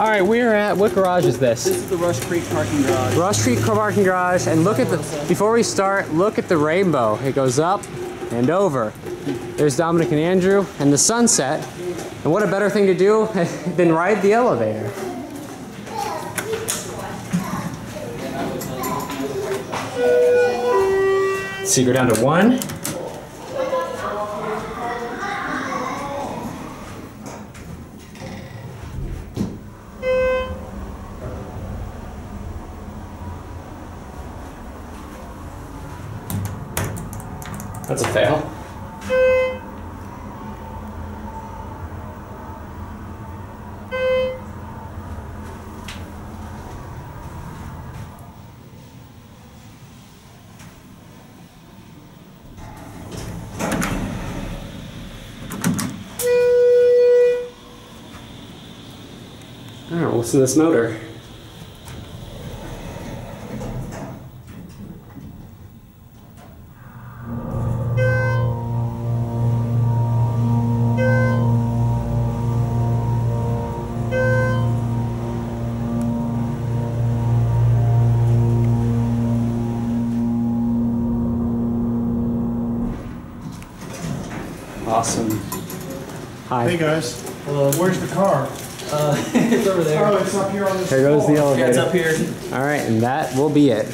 All right, we're at what garage is this? This is the Rush Creek parking garage. Rush Street parking garage, and look at the. Before we start, look at the rainbow. It goes up and over. There's Dominic and Andrew, and the sunset. And what a better thing to do than ride the elevator. So you go down to one. That's a fail. All right, listen to this motor. Awesome. Hi. Hey guys, Hello. where's the car? Uh, it's over there. Oh, it's up here on this Here goes the wall. elevator. Yeah, it's up here. All right, and that will be it.